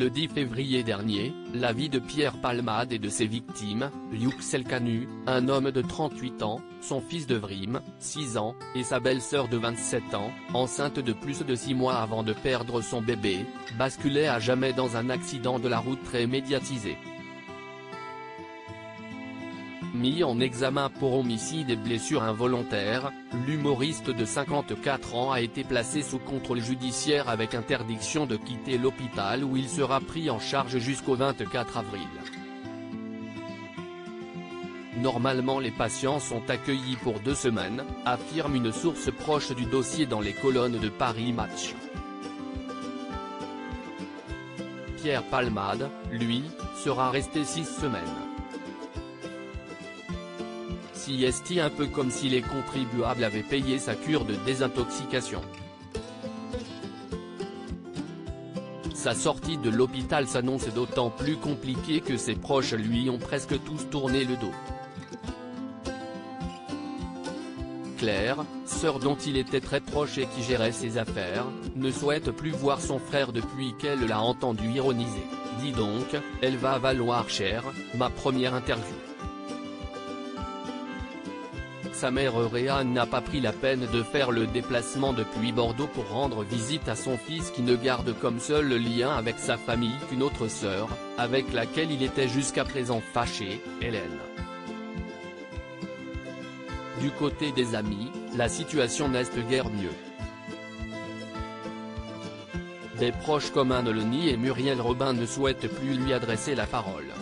Le 10 février dernier, la vie de Pierre Palmade et de ses victimes, Luc Selcanu, un homme de 38 ans, son fils de Vrim, 6 ans, et sa belle-sœur de 27 ans, enceinte de plus de 6 mois avant de perdre son bébé, basculait à jamais dans un accident de la route très médiatisé. Mis en examen pour homicide et blessure involontaire, l'humoriste de 54 ans a été placé sous contrôle judiciaire avec interdiction de quitter l'hôpital où il sera pris en charge jusqu'au 24 avril. Normalement les patients sont accueillis pour deux semaines, affirme une source proche du dossier dans les colonnes de Paris Match. Pierre Palmade, lui, sera resté six semaines. Si est un peu comme si les contribuables avaient payé sa cure de désintoxication. Sa sortie de l'hôpital s'annonce d'autant plus compliquée que ses proches lui ont presque tous tourné le dos. Claire, sœur dont il était très proche et qui gérait ses affaires, ne souhaite plus voir son frère depuis qu'elle l'a entendu ironiser. Dis donc, elle va valoir cher, ma première interview. Sa mère Réanne n'a pas pris la peine de faire le déplacement depuis Bordeaux pour rendre visite à son fils qui ne garde comme seul lien avec sa famille qu'une autre sœur, avec laquelle il était jusqu'à présent fâché, Hélène. Du côté des amis, la situation n'est guère mieux. Des proches comme Anne Leni et Muriel Robin ne souhaitent plus lui adresser la parole.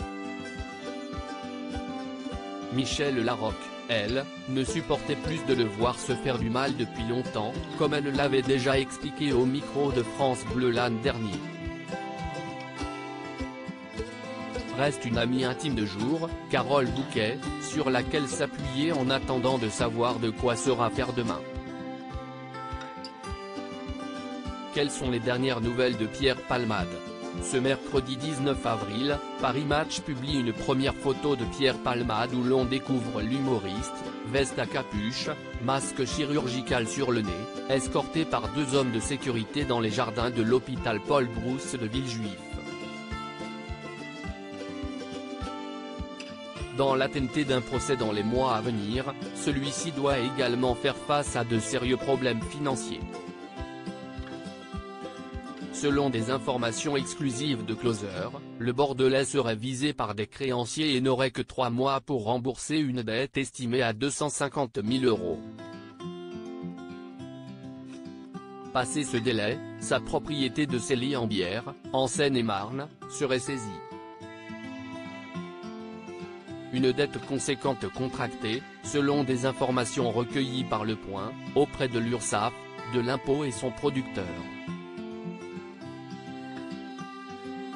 Michel Larocque, elle, ne supportait plus de le voir se faire du mal depuis longtemps, comme elle l'avait déjà expliqué au micro de France Bleu l'an dernier. Reste une amie intime de jour, Carole Bouquet, sur laquelle s'appuyer en attendant de savoir de quoi sera faire demain. Quelles sont les dernières nouvelles de Pierre Palmade? Ce mercredi 19 avril, Paris Match publie une première photo de Pierre Palmade où l'on découvre l'humoriste, veste à capuche, masque chirurgical sur le nez, escorté par deux hommes de sécurité dans les jardins de l'hôpital Paul Brousse de Villejuif. Dans l'attente d'un procès dans les mois à venir, celui-ci doit également faire face à de sérieux problèmes financiers. Selon des informations exclusives de Closer, le Bordelais serait visé par des créanciers et n'aurait que trois mois pour rembourser une dette estimée à 250 000 euros. Passé ce délai, sa propriété de Célie-en-Bière, en Seine-et-Marne, serait saisie. Une dette conséquente contractée, selon des informations recueillies par Le Point, auprès de l'URSSAF, de l'impôt et son producteur.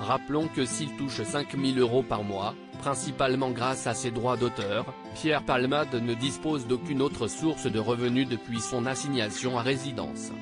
Rappelons que s'il touche 5000 euros par mois, principalement grâce à ses droits d'auteur, Pierre Palmade ne dispose d'aucune autre source de revenus depuis son assignation à résidence.